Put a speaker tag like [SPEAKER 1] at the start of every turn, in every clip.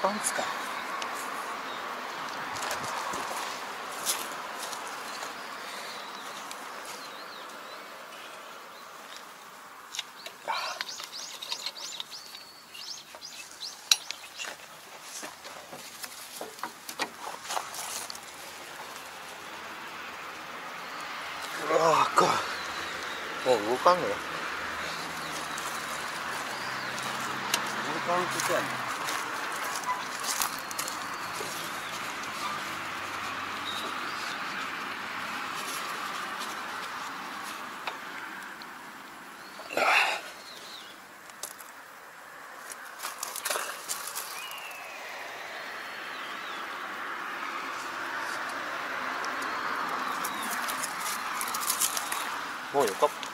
[SPEAKER 1] それが動か。んすかうわーかもう動かんのよ
[SPEAKER 2] 動かんことやね
[SPEAKER 1] もうよかっ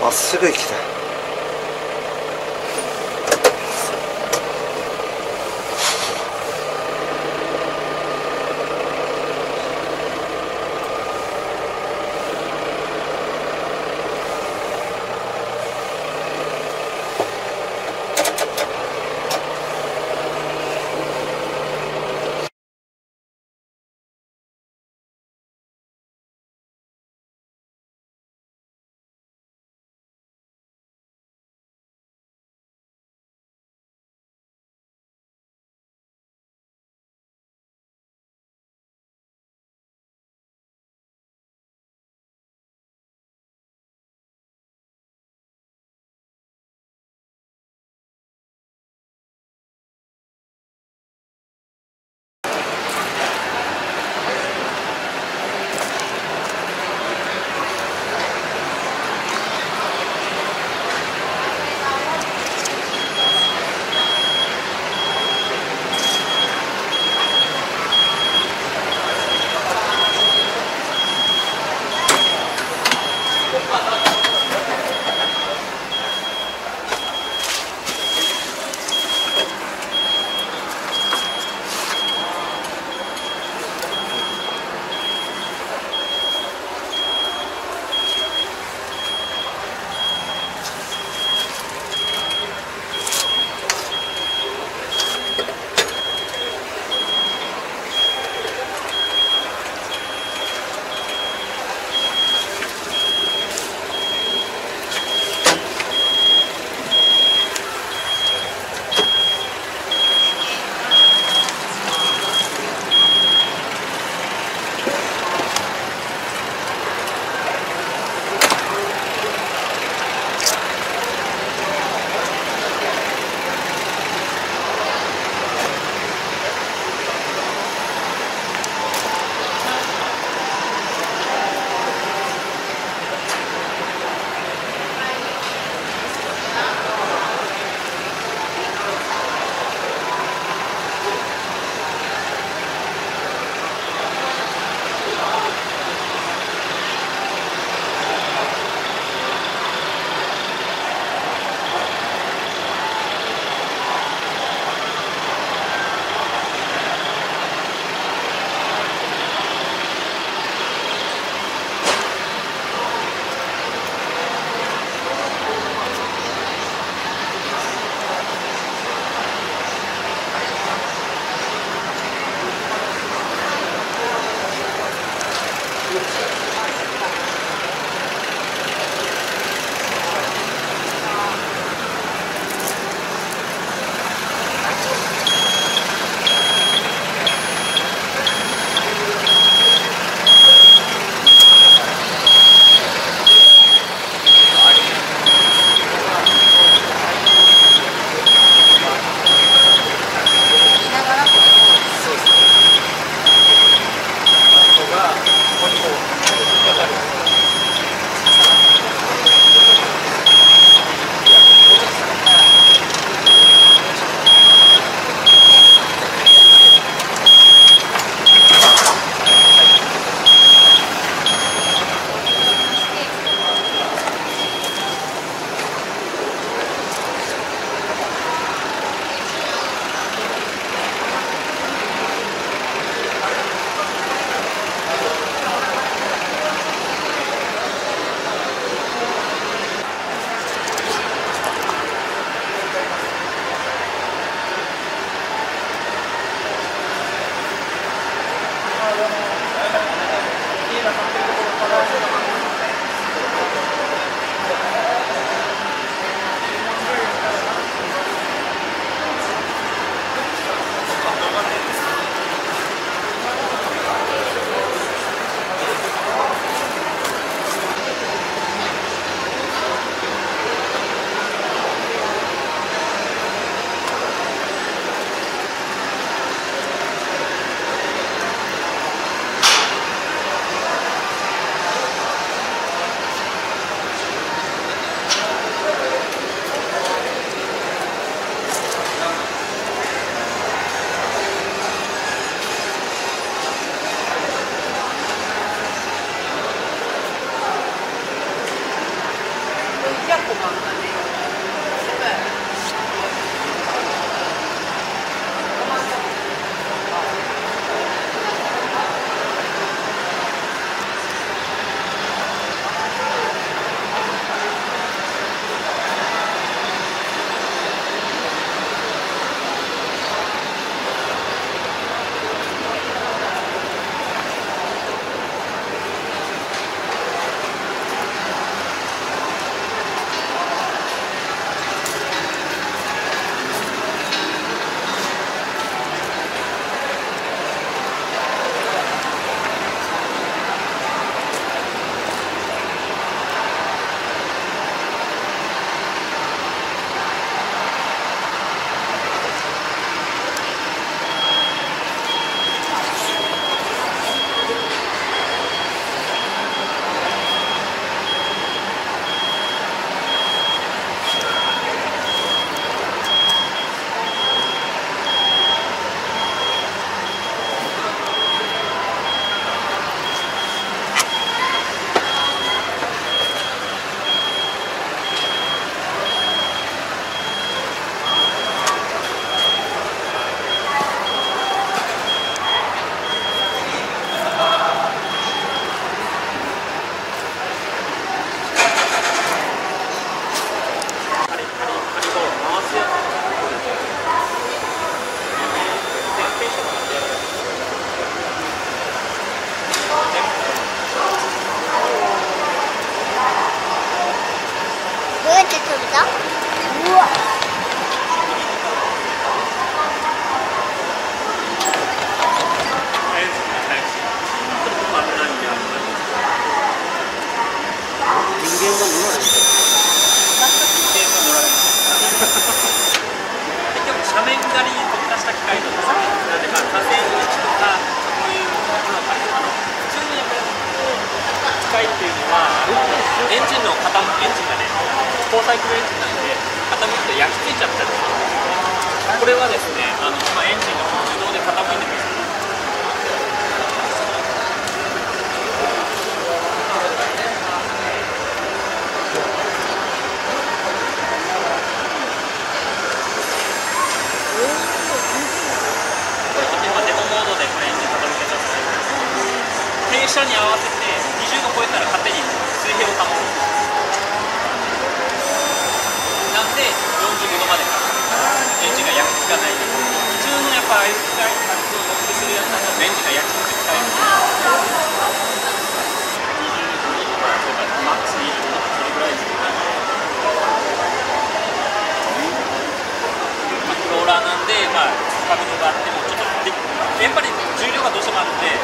[SPEAKER 3] まっすぐ行きたい。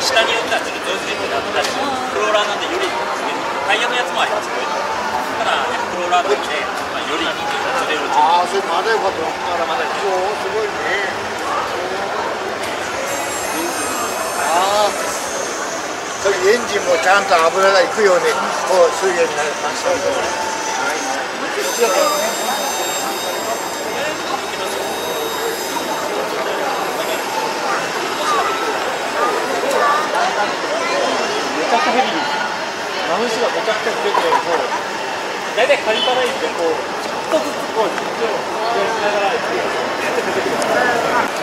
[SPEAKER 4] 下によってはずるずるずるってなったりクローラーなんでよりタイヤのやつもありますけどただやっぱクローラーなんで、まあ、よりずれる
[SPEAKER 1] ああそれまだよかっただからまだそうすごいねああそれエンジンもちゃんと油がいくようにこう水源になりました
[SPEAKER 3] めちゃくちゃヘビーマムシがめちゃくちゃ出てこう大体カリパライってこうちょっとずつこう実をしながらやって出てくる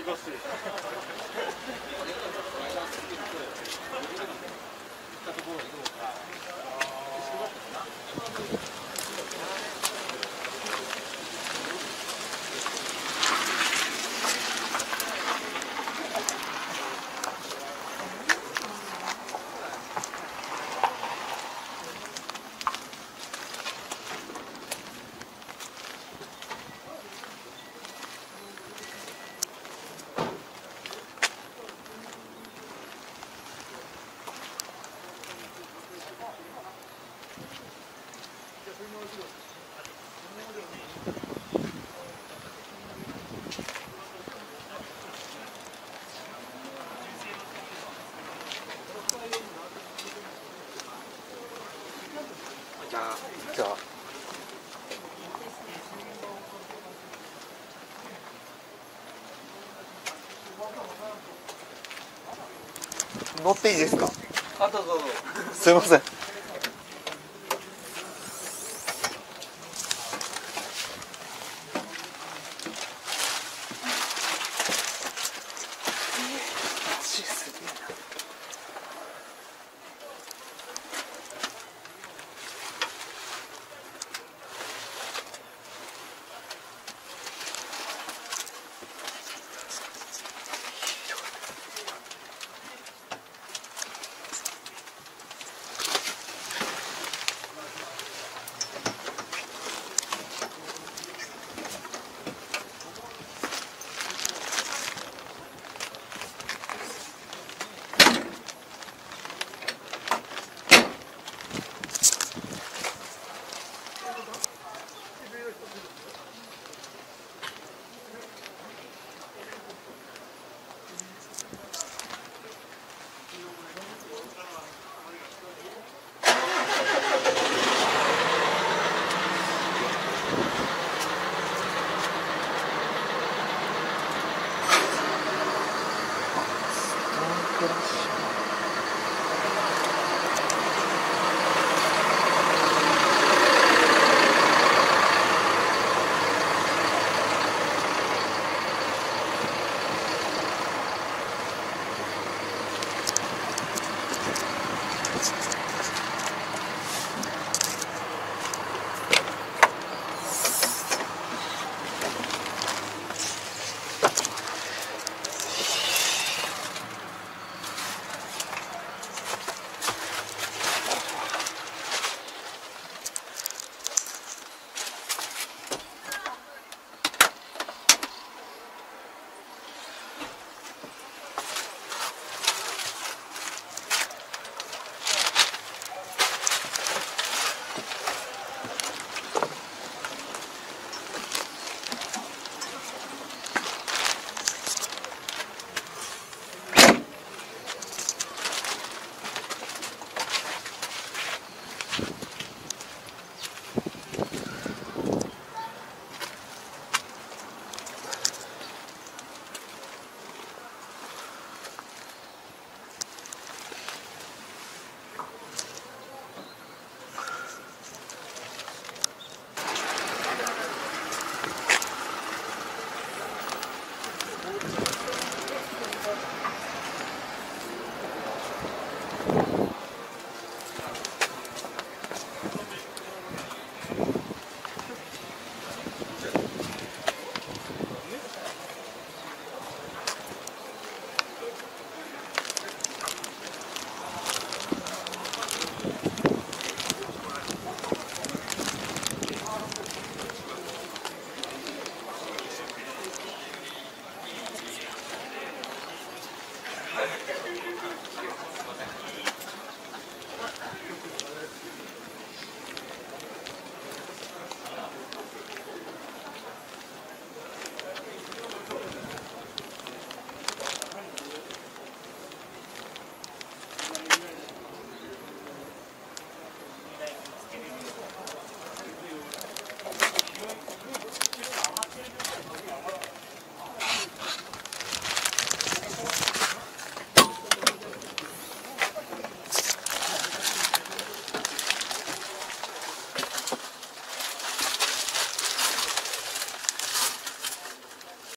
[SPEAKER 3] ってハか
[SPEAKER 1] 乗っていいですか？
[SPEAKER 5] あどうぞ
[SPEAKER 1] すいません。